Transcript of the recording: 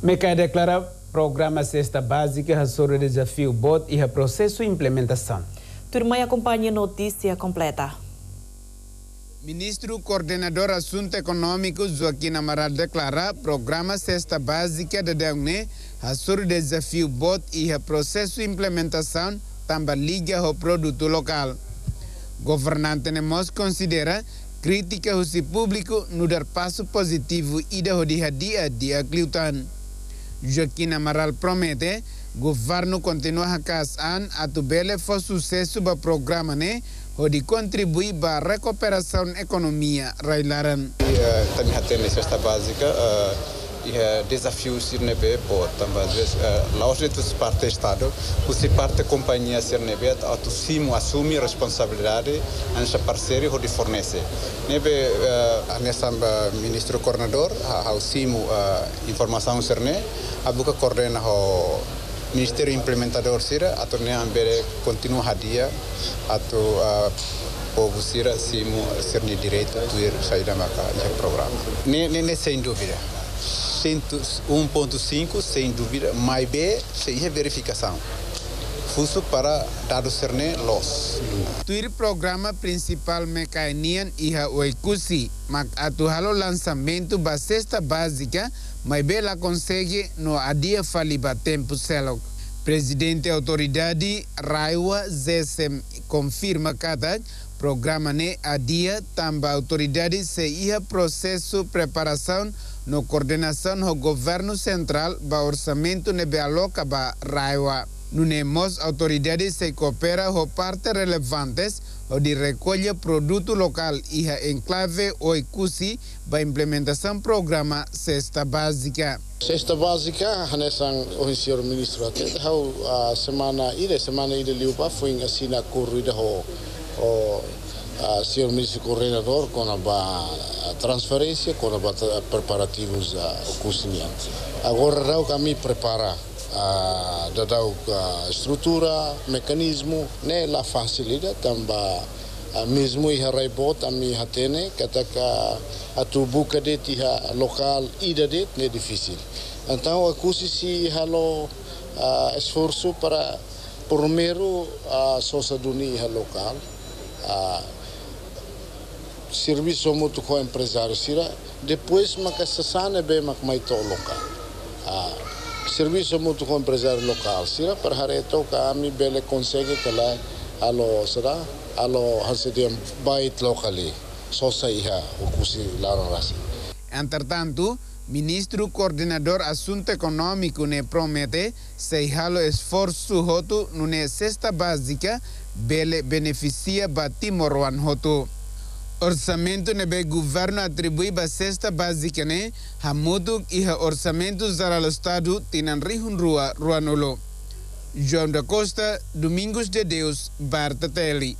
MECA declara programa Cesta Básica sobre o desafio BOT e o processo de implementação. Turma acompanha a notícia completa. Ministro Coordenador Assunto Econômico Joaquim Amaral declara programa Cesta Básica de Deune sobre o desafio BOT e o processo de implementação também liga ao produto local. Governante Nemos considera crítica ao público no dar passo positivo e da dia a dia Cliutan. Joaquim Amaral promete governo continua a casan a tubele for sucesso do programa né onde contribui para a recuperação da economia railaran. Uh, também tem cesta básica uh, desafios CIRNEB por também uh, lá hoje tu parte estado você parte companhia CIRNEB a tu simo assume responsabilidade ansa parceiro onde fornece nebe uh, nessa ministro coordenador ao simo informação CIRNE a buka coordena ho Ministério Implementador Sira atau ne ambere continua hadia atau uh, povo Sira simu serni direito tuir saída maka já programa. Ne ne ne sem dúvida. 1.5 sem dúvida, mais B sem verificação. Fuso para dados cerne los. Tuir programa principal mecanian iha oikusi, mak atu halo lançamento ba cesta básica mas Bela consegue no adia faliba tempo selok. Presidente autoridade Raiwa Zesem confirma cada programa ne adia tamba autoridade se ia processo preparação no coordenação do governo central ba orçamento ne bealoca ba Raiwa. Nunemos autoridades se coopera com partes relevantes o de recolhe produto local e a enclave o icusi para implementação programa Cesta Básica. Cesta Básica, hanesan o senhor ministro até a semana ida semana ida liupa foi assina corrida ho o a senhor ministro coordenador com a transferência com a preparativos o cozinha. Agora rau kami prepara a dadau a estrutura, mecanismo, ne la facilita tamba a mesmo i harai bot a mi hatene kata ka atu buka de tiha local ida de ne difícil. Então a cusi si halo a esforço para primeiro a ha local a serviço muito com empresário sira depois makasasana be mak mai to local. A serviço muito com empresário local. Sira para hareto kami bele consegue kala alo será alo hasediam bait locali. Sosa iha ukusi larang rasi. Entretanto, Ministro Coordenador Assunto Econômico ne promete se halo esforço hotu nune cesta básica bele beneficia batimorwan hotu. Orçamento nebe governo atribui ba cesta básica ne e ha orçamento para o estado tinan rihun rua ruanolo. João da Costa, Domingos de Deus, Barta Teli.